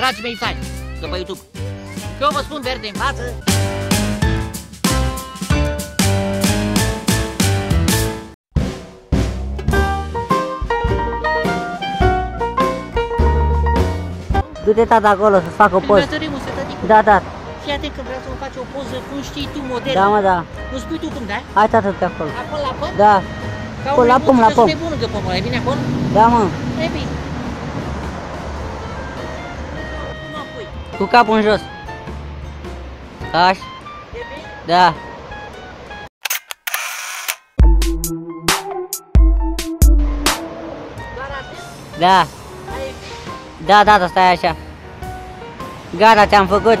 dragii mei fani de pe YouTube. Eu vă spun verde în față. Du-te tata acolo să-ți fac o poză. Filmătorii musă, tăticu. Da, da, Fii atent că vreau să-mi faci o poză cum știi tu, model. da, mă, da. Nu spui tu cum, da? Hai tata te acolo. Acolo la pom? Da, Ca acolo, un la pom, la nebuț, pom. că sunt nebun lângă pomul ăla. E bine acolo? da, mă. E bine. Cu capul în jos. Așa, E bine? da. Doar atât? Da, Ai ieșit? da, da, da, stai așa. Gata, te-am făcut.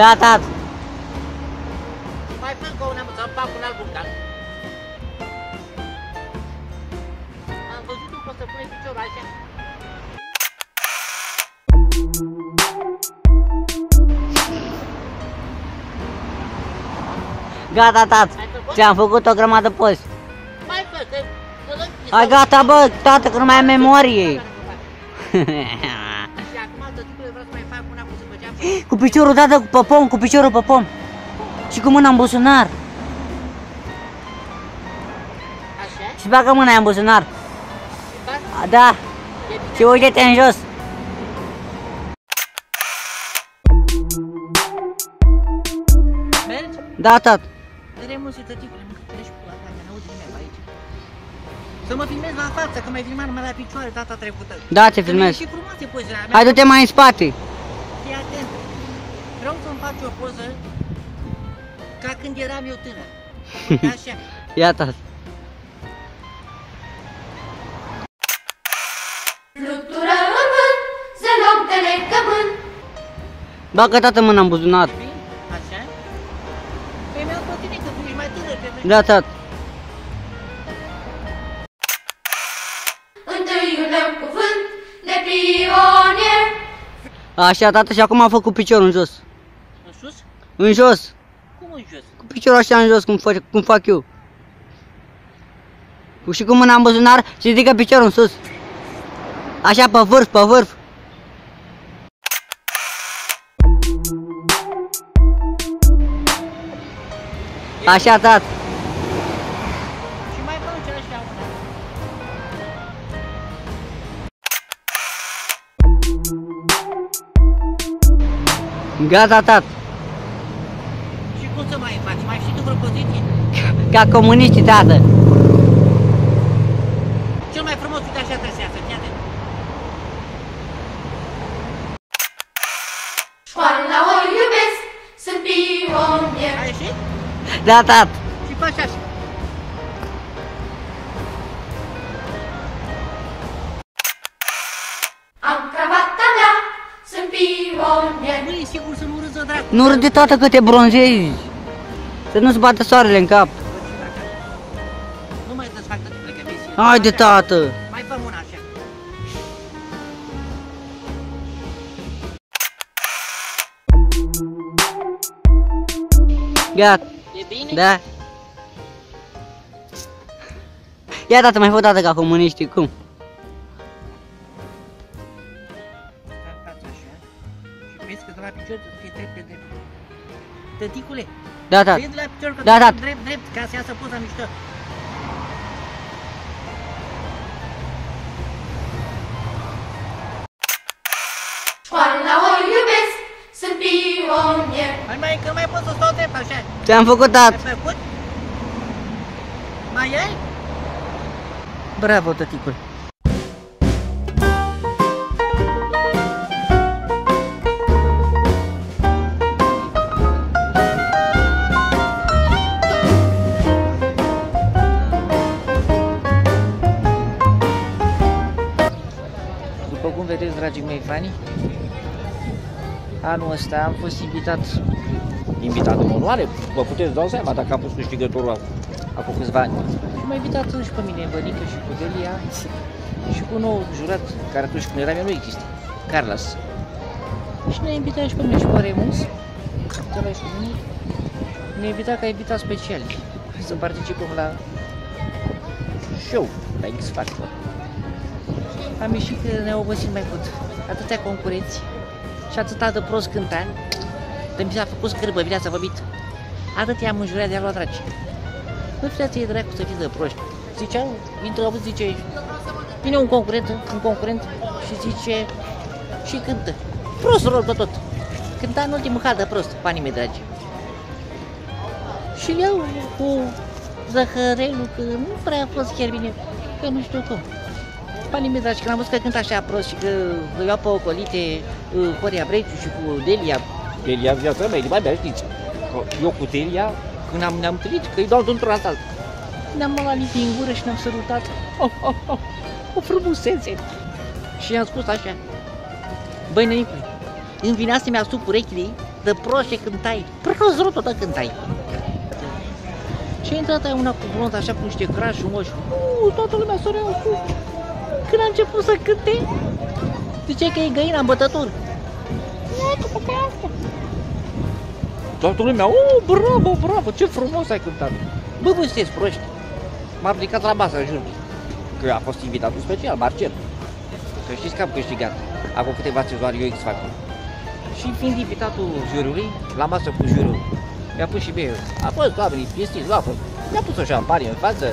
Ai prins? Da, tata. Mai fă încă una, să-mi fac un album, da? Am văzut cum poți să pune piciorul așa. Gata, tata. Ai făcut? Ți-am făcut o grămadă pozi. Mai fă, că... că lăs- Hai, gata, bă, tată, că nu mai am memorie. piciorul, tată, pe pom, cu piciorul pe pom. Și cu mâna în buzunar. Așa? Și bagă mâna aia în buzunar. Și fac? A, Da, E bine? și uite-te în jos. Mergi? Da, tată. Remuzi, tăticule, mă, că treci cu la ta, că n-aude nimeni pe aici. Să mă filmezi la față, că mai filmat numai la picioare data trecută. Da, te Că filmez. mi-e Și frumoase pozele alea. Hai, du-te mai în spate. Fii atent. Vreau să-mi faci o poză ca când eram eu tânăr. Uite Așa. Ia, tată. Flutură în vânt, să loc de legământ. Bagă, tată, mâna în buzunar. Știi? Așa. Păi mi-am pe tine că tu ești mai tânăr pe mine. Da, tată. Întâiul meu cuvânt de pionier. Așa, tată, și acum am făcut piciorul în jos. În sus? În jos. Cum în jos? Cu piciorul așa în jos, cum, fac, cum fac eu. Cu și cu mâna în buzunar și ridică piciorul în sus. Așa, pe vârf, pe vârf. Așa, tată. Și mai fac ce așa una. Gata, tată. Și cum să mai faci? Mai știi tu vreo poziție? Ca comuniștii, tată. Cel mai frumos, uite așa trăsează, fii atent. Școala o iubesc, sunt pionier. Ai ieșit? Da, tată. Și faci așa. Am cravata mea, sunt pionier. Măi, e sigur să nu râzi o dracu. Nu râde, tată, că te bronzezi. Să nu-ți bată soarele în cap. Nu mai desfac tăticule, că vezi. Haide, tată. Mai fă una așa. Gata. E bine? Da. Ia, tată, mai fă o dată ca comuniștii, cum? Stați așa. Și vezi că de la picior să fie drept pe drept. Tăticule, Da, tată. vezi de la picior că Da, da. drept, drept, ca să iasă poza mișto. Școala o iubesc, sunt pionier. Mai mai că mai pot să stau drept așa. Ți-am făcut, Ai tată. făcut? Mai ai? Bravo, tăticule. Cum vedeți, dragii mei fani, anul ăsta am fost invitat, invitat în onoare, vă puteți da seama dacă am fost câștigătorul acum câțiva ani. M-a invitat și pe mine, Bănică și cu Delia și cu un nou jurat, care atunci când eram eu nu există, Carlos. Și ne-a invitat și pe mine și pe Remus, ăla și pe mine, ne-a invitat ca invitat special să participăm la show, la X Factor. Am ieșit că ne-au obosit mai mult. Atâtea concurenți și atâta de prost cânta. De mi s-a făcut scârbă, vine să văbit. Atât i-am înjurat de-a luat draci. Nu fiți e dracu să fiți de proști. Zicea, intră, auzi, zice, vine un concurent, un concurent și zice, și cântă. Prost rol tot, tot. Cânta în ultimul hal de prost, panii mei dragi. Și eu cu zăhărelul, că nu prea a fost chiar bine, că nu știu cum. Panii mei dragi, când am văzut că cântă așa prost și că îl iau pe ocolite uh, Horia Breciu și cu Delia, Delia viața mea, mai bine știți, că eu cu Delia, când am, ne-am întâlnit, că îi dau dintr-un alt ne-am luat din gură și ne-am sărutat. Oh, oh, oh, o frumusețe! Și i-am spus așa, băi, nănicule, îmi vinea să mi-asup urechile de proșe cântai, prost rău tot cântai. Și a intrat aia una cu blond, așa cu niște crași frumoși. Uh, toată lumea sărea cu... Când a început să cânte, zice că e găina în bătături. Toată lumea, oh, bravo, bravo, ce frumos ai cântat. Bă, voi sunteți proști. M-a ridicat la masă, jur. Că a fost invitatul special, Marcel. Că știți că am câștigat. Acum câteva sezoane eu X Factor. Și fiind invitatul jurului, la masă cu jurul, mi-a pus și mie, a fost oamenii piestiți, la fost. Mi-a pus o șampanie în față,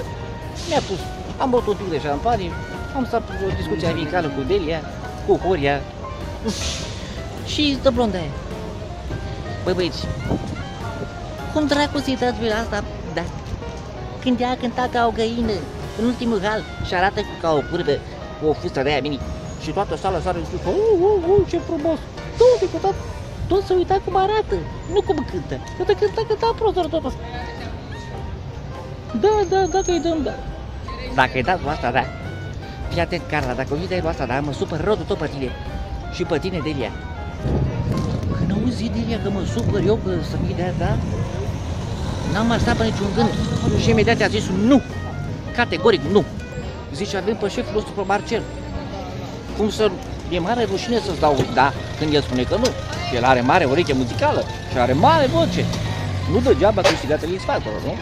mi-a pus, am băut un pic de șampanie, am stat o discuție amicală cu Delia, cu Horia și de blonda aia. Băi băieți, cum dracu să-i dați voi la asta, da? Când ea a cântat ca o găină, în ultimul hal, și arată ca o curvă, cu o fustă de aia mini. Și toată sala sare și zice, oh, oh, oh, ce frumos! Tot, că tot, tot să uita cum arată, nu cum cântă. Că de cântă, cânta prost, doar tot asta. Da, da, dacă îi dăm, da. Dacă îi dați asta, da. Fii atent, Carla, dacă îi dai asta, da, mă supăr rău de tot pe tine. Și pe tine, Delia. Când auzi, Delia, că mă supăr eu că să-mi dea, da? N-am mai stat pe niciun gând. Și imediat a zis nu. Categoric nu. Zice, avem pe șeful nostru pe Marcel. Cum să... E mare rușine să-ți dau da când el spune că nu. El are mare ureche muzicală și are mare voce. Nu degeaba câștigat în X-Factor, nu?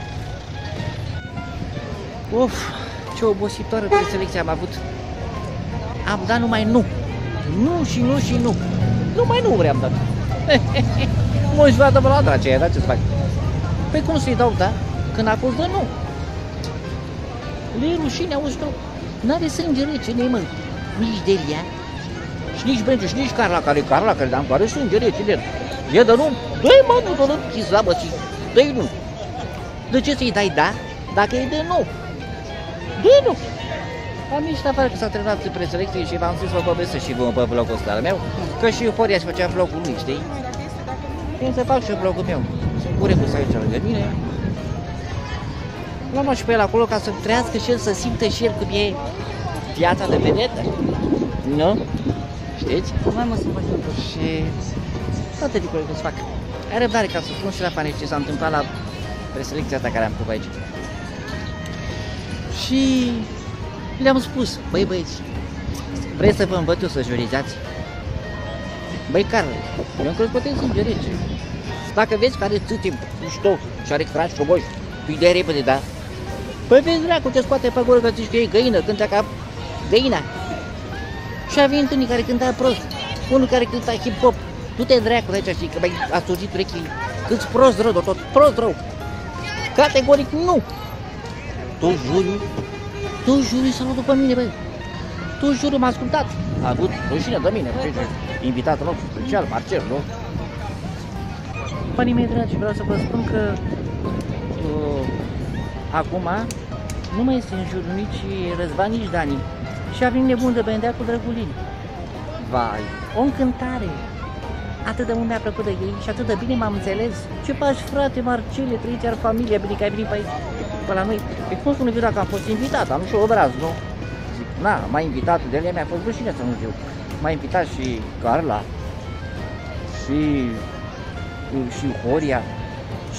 Uf, ce obositoare preselecție am avut. Am dat numai nu. Nu și nu și nu. Numai nu vreau dat. Mă și vadă la aceea, da, ce să fac? Păi cum să-i dau, da? Când a fost de nu. Le e rușine, auzi tu? N-are sânge rece, ne mă. Nici Delia, și nici Brânceș, și nici Carla, care Carla, care am care sânge rece, de E de nu? Dă-i mă, nu, dă-i nu, chislamă, și dă-i nu. De ce să-i dai da, dacă e de nu? De nu. Am ieșit afară că s-a terminat preselecție și v-am zis să vă povestesc și vă pe vlogul ăsta al meu, că și Euforia își făcea vlogul lui, știi? Vin să fac și eu vlogul meu. Sunt cu Rebus aici lângă mine. L-am luat și pe el acolo ca să trăiască și el, să simtă și el cum e viața de vedetă. Nu? Știți? Mai mă să faci Și toate lucrurile să fac. Ai răbdare ca să spun și la fani ce s-a întâmplat la preselecția asta care am făcut aici. Și le-am spus, băi băieți, vreți să vă învăț eu să jurizați? Băi, Carl, eu am crezut că puteți să rece. Dacă vezi care țâțe mișto și are craci frumoși, tu îi dai repede, da? Păi vezi, dracu, te scoate pe gură că zici că e găină, cântă ca găina. Și a venit unii care cânta prost, unul care cânta hip-hop. Tu te dracu de aici, știi, că mai a surgit urechii. Câți prost rău de tot, prost rău. Categoric nu. Tu juri, tu juri să nu după mine, băi. Tu juri m-a ascultat. A avut rușine de mine, ce, ce, invitatul nostru special, Marcel, nu? Panii mei dragi, vreau să vă spun că uh, acum nu mai este în jurul nici Răzvan, nici Dani. Și a venit nebun de bendea cu Drăgulin. Vai, o încântare! Atât de mult mi-a plăcut de ei și atât de bine m-am înțeles. Ce faci, frate, Marcele, trăiți iar familia, bine că ai venit pe aici, pe la noi. E cum spune dacă am fost invitat, am și obraz, nu? Zic, na, m-a invitat, de el mi-a fost rușine să nu zic. m-a invitat și Carla și, și Horia.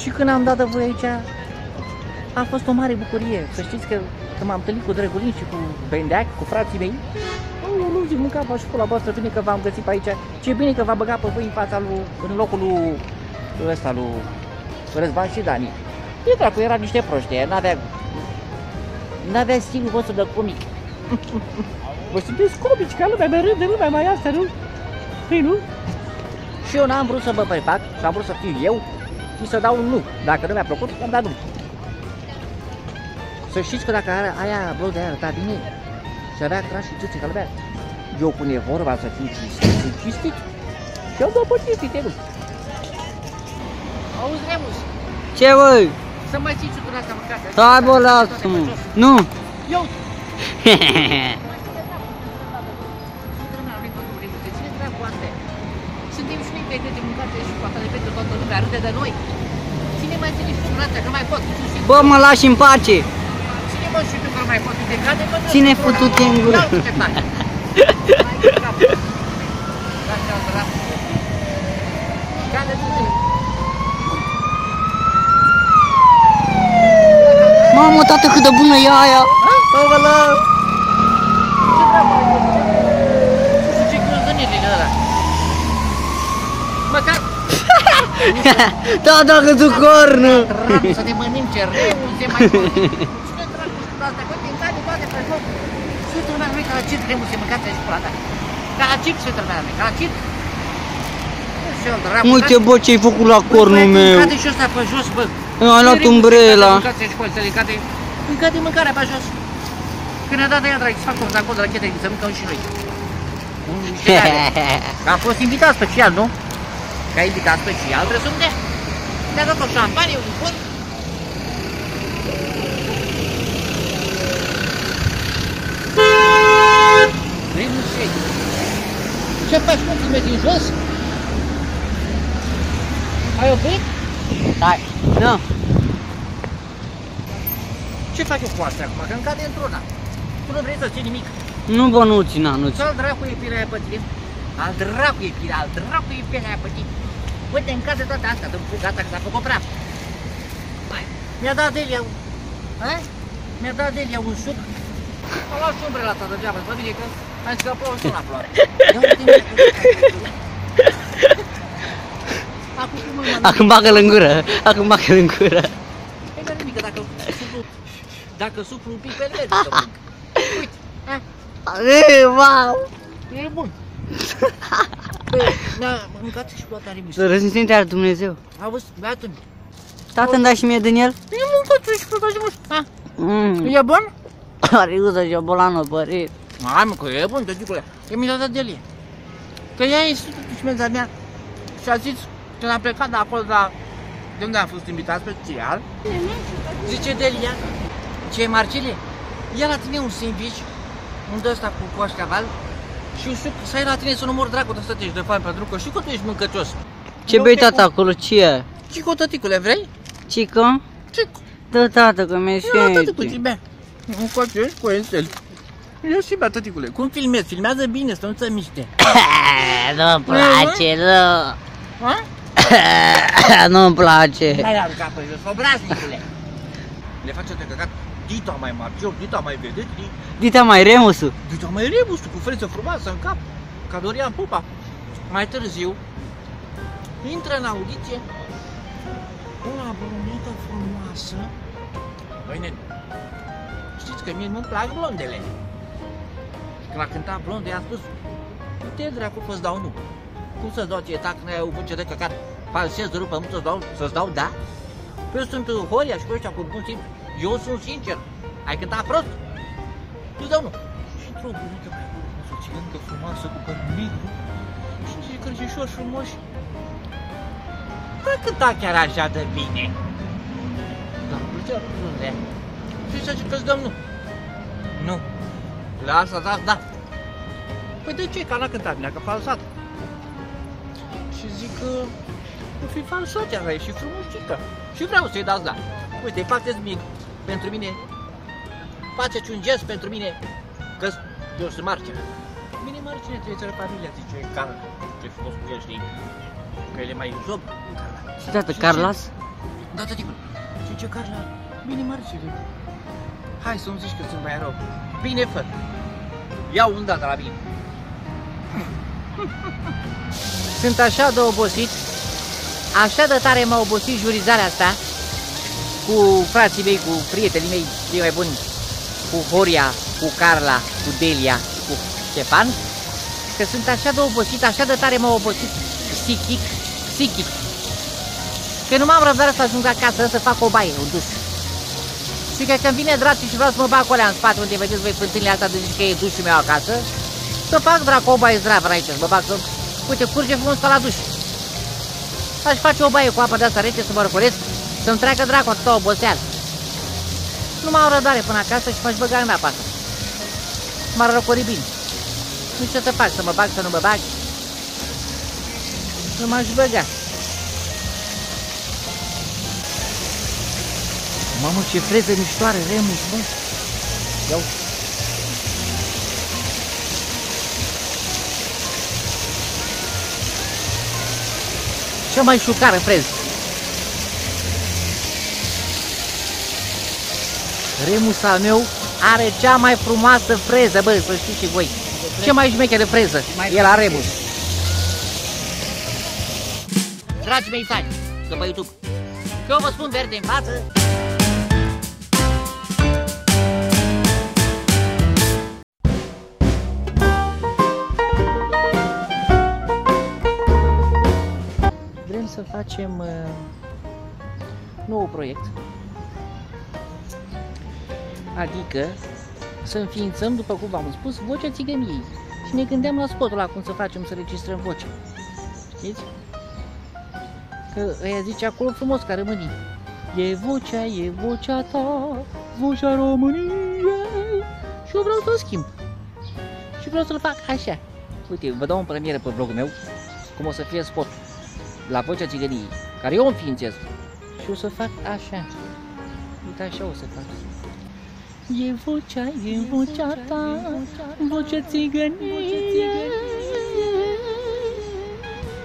Și când am dat de voi aici, a fost o mare bucurie. Să știți că, că m-am întâlnit cu Drăgulin și cu Bendeac, cu frații mei. Oh, nu zic, mânca și cu la voastră, bine că v-am găsit pe aici. Ce bine că v-a băgat pe voi în fața lui, în locul lui ăsta, lui Răzvan și Dani. E dracu, era niște proști, n-avea, n-avea stilul vostru de comic. Vă sunteți comici, ca lumea, mai râde lumea, mai asta, nu? Păi nu? Și eu n-am vrut să mă prefac și am vrut să fiu eu și să dau un nu. Dacă nu mi-a plăcut, am dat nu. Să știți că dacă aia, aia blondă aia arăta bine și avea craș și țâțe ca lumea, eu pune vorba să fiu cinstit, sunt cinstit și eu dau pe cinstite, nu. Auzi, Remus, Ce, băi? Să mai ții ciutura asta mâncată. Hai, bă, lasă-mă. Nu. Eu! Cine dracu astea? Suntem și noi pe de mâncate și poate de pentru toată lumea, râde de noi. Cine mai ține și ciutura că nu mai pot? Tu și Bă, mă lași în pace. Cine mă și tu că nu mai pot? Te cade că nu. Ține futute în gură. Ia uite ce faci. Lasă, dracu. Cade-te de Mamă, tată, cât de bună e aia. Aolă! Ce cruzănire e ăla? Măcar Da, dacă tu cornă. dracu să ne mănânce reu, se mai Cine dracu și asta? Că te încade toate pe joc. Și tu n-ai ca la circ reu se mâncați și pula ta. Ca la circ se trăbea ca la circ. Și el dracu. Uite, bă, ce-ai făcut la cornul meu. Cade și ăsta pe jos, bă. Am luat umbrela. Mâncați și pe să le cade. Mâncați mâncarea pe jos. Când a dat de ea, dragi, să fac un zacot de la chetele, să mâncăm și noi. Un niște tare. Că am fost invitat special, nu? Ca invitat special trebuie să ne Ne-a dat o șampanie, un bun. Primul șei. Ce faci, mă, filme din jos? Ai oprit? Hai. Da. Ce fac eu cu asta acum? Că îmi cade într-una. Tu nu vrei să ții nimic. Nu, bă, nu țin anuți. Ce-al dracu e pielea aia pe tine? Al dracu e pielea, al dracu e pielea aia pe tine. Uite, în casă toate astea, de gata că s-a făcut praf. Păi, mi-a dat Delia un... A? Mi-a dat Delia un suc. A luat și umbrela ta degeaba, să bine că am zis că plouă și la ploare. Ia uite, mă, Acum cum îl mănânc? Acum bagă-l în gură. Acum bagă-l în gură. E că nimic, dacă suflu, dacă suflu un pic pe ele, să mănânc. Uite, a? Ei, wow. E bun. Bă, mi-a mâncat și luat tare Să răzniținte al Dumnezeu. Auzi, băiatul, Tată, îmi dai și mie din el? e mâncat și luat și mult. Ha? Mmm. E bun? Are uză și o bolană, părit. Hai mă, că e bun, tăticule. E mi l-a dat de el. Că ea e șmența mea și a zis, când am plecat de acolo, la, de unde am fost invitat special, zice Delia, ce e Marcele? Ia la tine un sandwich, un de ăsta cu coașcaval și un suc, să ai la tine să nu mor dracu de să te de foame, pentru că știu că tu ești mâncăcios. Ce Nu bei te tata cu- acolo? Ce e? Ce cu tăticule, vrei? Cică? Ce Dă tată că mi-e Ia tăticule, sete. ce bea. Nu coace, cu ențel. Ia și bea, tăticule. Cum filmezi? Filmează bine, să nu ți miște. Nu-mi place, nu. Ha? Nu-mi place. Mai am capul jos, obraznicule. Le face de căcat. Dita mai Marcel, Dita mai vedeți, Dita mai remusul. Dita mai rebus, cu frăță frumoasă în cap, ca Dorian Pupa. Mai târziu, intră în audiție una brunetă frumoasă. Băi, nene, știți că mie nu-mi plac blondele. Și când a cântat blonde, i-am spus, te dracu, să-ți dau nu. Cum să-ți dau ție tac, n-ai o voce de căcat, falsez de rupă, să-ți dau, să-ți dau da? Păi eu sunt uh, Horia și cu ăștia cu bun simț. Eu sunt sincer. Ai cântat prost? Îți dau nu. Și într-o bunică mai frumoasă, o țigancă frumoasă cu păr negru și niște cărcișori frumoși. Nu cânta chiar așa de bine. Dar îmi plăcea lucrurile. Și să zic că-ți dăm nu. Nu. La asta da, da. Păi de ce? Că n-a cântat bine, că a falsat. Și zic că nu fi falsat, așa e și frumușică. Și vreau să-i dați da. Uite, faceți mic pentru mine. Faceți un gest pentru mine, că eu sunt Marcel. Bine, maricine trebuie să familia, zice Carla. Ce frumos cu el, știi? Că el e mai zob, Carla. Și tată, Carlas? Da, tăticul. Și ce Carla? Bine, maricine. Hai să-mi zici că sunt mai rău. Bine, fă. Iau un dat de la mine. Sunt așa de obosit, așa de tare m-a obosit jurizarea asta? Cu frații mei, cu prietenii mei cei mai buni, cu Horia, cu Carla, cu Delia, cu Ștefan, că sunt așa de obosit, așa de tare m-a obosit psihic, psihic, că nu m-am răbdare să ajung acasă să fac o baie, un duș. Și că când vine dracu și vreau să mă bag cu alea în spate unde vedeți voi fântânile astea de zici că e dușul meu acasă, să fac dracu o baie zdravă aici, să mă bag să... Uite, curge frumos ca la duș. Aș face o baie cu apă de asta rece să mă răcoresc, să-mi treacă dracu atâta oboseală. Nu m-am răbdare până acasă și m-aș băga în apa asta. M-ar răcori bine. Nu știu ce să fac, să mă bag, să nu mă bag. Nu m-aș băga. Mamă, ce freză miștoare, Remus, bă. Ia uite. Cea mai șucară freză. Remus al meu are cea mai frumoasă freză, bă, să știți și voi. Ce mai șmecheră freză, el are Remus. Dragii mei fani, de pe YouTube, că eu vă spun verde în față, să facem uh, nou proiect. Adică să înființăm, după cum v-am spus, vocea țigăniei. Și ne gândeam la spotul ăla cum să facem să registrăm vocea. Știți? Că ăia zice acolo frumos ca rămânii. E vocea, e vocea ta, vocea României. Și eu vreau să o schimb. Și vreau să-l fac așa. Uite, vă dau în premieră pe blogul meu cum o să fie spotul la vocea țigăniei, care eu o înființez. Și o să fac așa. Uite așa o să fac. E vocea, e vocea ta, vocea țigăniei.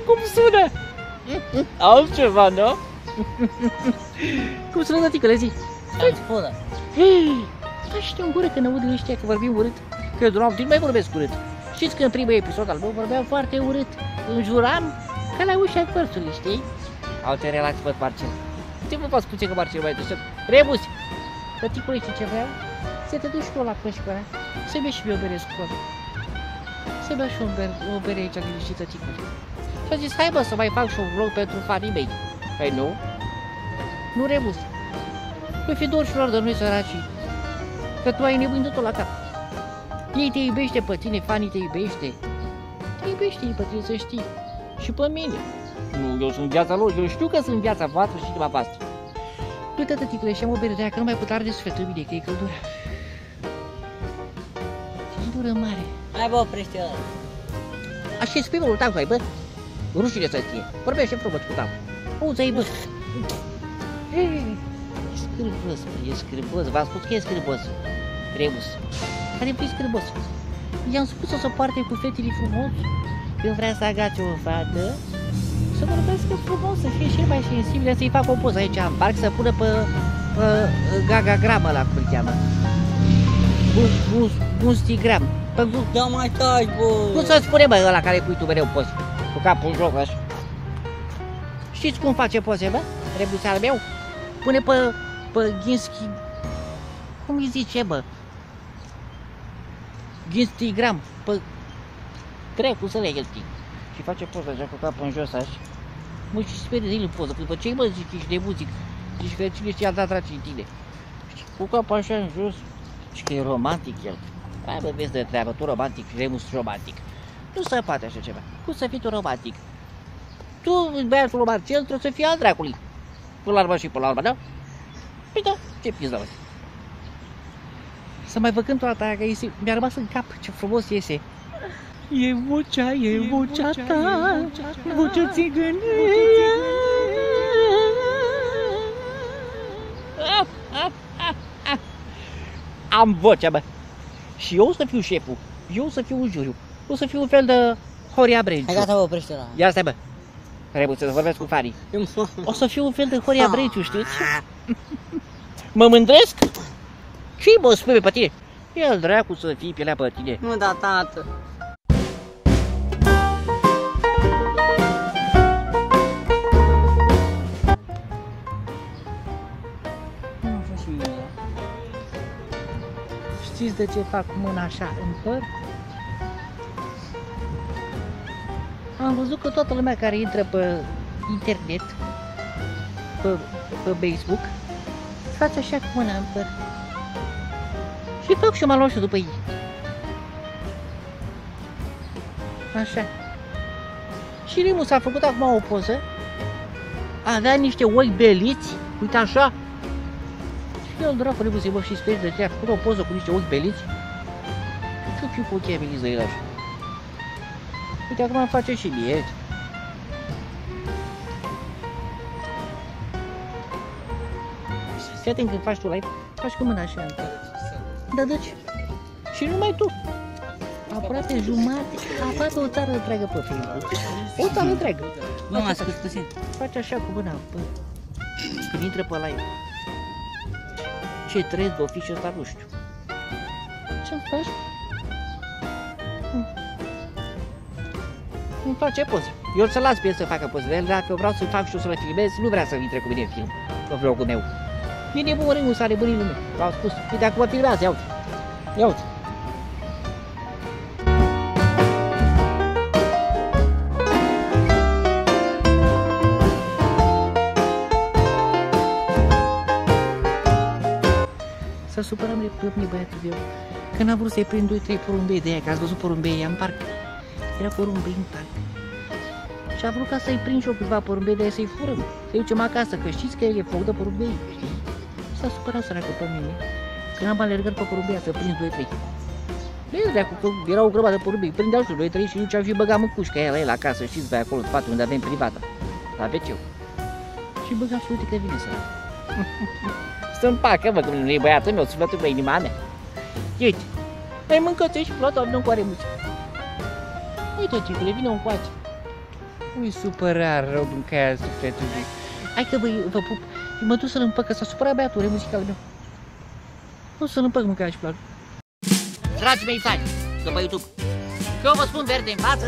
Cum sună? Altceva, nu? Cum sună, tăticule, zi? Transpură. Hei, taște în gură când aud ăștia că vorbim urât. Că eu doar nu mai vorbesc urât. Știți că în primul episod al meu vorbeam foarte urât. Înjuram ca la ușa părțului, știi? Au te relax pe Marcel. Ce vă fac spune că Marcel mai deștept? Rebus! Tăticule, știi ce vreau? Să te duci tu la cășcoara, să bei și eu o bere scoară. Să bea și o bere, o bere aici liniștit, tăticule. Și a zis, hai bă, să mai fac și un vlog pentru fanii mei. Păi nu? Nu, Rebus. Păi fi dor și lor de noi săracii. Că tu ai nebunit totul la cap. Ei te iubește pe tine, fanii te iubește. Te iubește ei pe tine, să știi. Și pe mine. Nu, eu sunt viața lor, eu știu că sunt viața voastră și după voastră. Du-te, tăticule, și am o bere de aia, că nu mai pot arde sufletul bine, că e căldură. Căldură mare. Hai bă, oprește ăla. Așa e spui tău, ai, bă. Rușine să fie. Vorbește frumos cu tău. Auzi-ai, bă. Ei, E scârbos, bă, e scârbos. V-am spus că e scârbos. Rebus. Care fi scârbos? I-am spus să se poarte cu fetele frumos. Când vrea să agațe o fată, să vorbească frumos, să fie și mai sensibilă, să-i fac o poză aici în parc, să pună pe, pe gagagramă la cum îl cheamă. Gus, gus, gustigram. Pe gu, Da mai taci, bă. cum să spune, bă, ăla care pui tu mereu poze? Cu capul în joc, așa. Știți cum face poze, bă? Rebuțar meu? Pune pe, pe Ginsky... Cum îi zice, bă? Ginstigram. Pe... Trecu să le știi. Și face poza așa cu capul în jos, așa. Mă, și speri de el în poză. După ce mă zic, ești de muzic. Zici că cine știa dat dragi în tine. Și cu capul așa în jos. Și că e romantic el. Hai bă, vezi de treabă, tu romantic, Remus romantic. Nu se poate așa ceva. Cum să fii tu romantic? Tu, băiatul Marcel, trebuie să fii al dracului. Până la urmă și până la urmă, da? Păi da, ce pizda, bă. Să mai vă cânt toată aia, că iese, mi-a rămas în cap ce frumos iese. E vocea, e, e vocea, vocea ta, vocea, vocea țigănie. Am vocea, bă. Și eu o să fiu șeful. Eu o să fiu un juriu. O să fiu un fel de Horia Hai Brenciu. gata, bă, oprește la... Ia stai, bă. Trebuie să vorbesc cu Fari. Eu mă... O să fiu un fel de Horia Brenciu, știți? Mă mândresc? Și mă spui pe tine? El dracu să fii pielea pe tine. Nu da, tată. Știți de ce fac mâna așa în păr? Am văzut că toată lumea care intră pe internet, pe, pe Facebook, face așa cu mâna în păr. Și fac și eu mă după ei. Așa. Și Rimu s-a făcut acum o poză. Avea niște oi beliți, uite așa, și el dracu trebuie să-i bă și speri de ce a făcut o poză cu niște ochi beliți. Ce fi cu ochii beliți de el așa? Uite, acum îmi face și mie. Fii atent când faci tu live, faci cu mâna așa. Da, deci. Și numai tu. Aproape jumate, aproape o țară întreagă pe Facebook. O țară întreagă. Nu, m-a scos puțin. Faci așa cu mâna, bă. Când intră pe live. Ce trăiesc de oficiu ăsta, nu știu. Ce faci? Hm. Îmi face poze. Eu să las pe el să facă pozele. El, Dacă vreau să fac și eu să le filmez, nu vrea să intre cu mine în film. Pe vlogul meu. E nebun rângul să are bunii lume. V-au spus. Uite, acum filmează, ia uite. Ia uite. S-a supărat pe mine băiatul meu Când a vrut să-i prind 2-3 porumbei de aia Că ați văzut porumbei aia în parc. Era porumbei în parc. Și a vrut ca să-i prind și eu câțiva porumbei de aia să-i furăm. Să-i ducem acasă Că știți că e foc de porumbei. Știi? S-a supărat săracul pe mine Când am alergat pe porumbei să prind 2-3 Bine, de că era o grămadă de porumbei Prindeau și 2-3 și duceam și băgam în cușca aia la el acasă Știți pe acolo, în spate, unde avem privată La wc. Și băgam și uite că vine sărac să împacă, mă, că nu e băiatul meu, sufletul meu, inima mea. Uite, mai mâncați și la doamne în coare muci. Uite, cicule, vine un coace. Ui, supărat rău din caia sufletul meu. Hai că băi, vă pup, mă duc să-l împăc, că s-a supărat băiatul, remuzical meu. O să-l împăc mâncarea și plac. Dragii mei fani, de pe YouTube, că eu vă spun verde în față,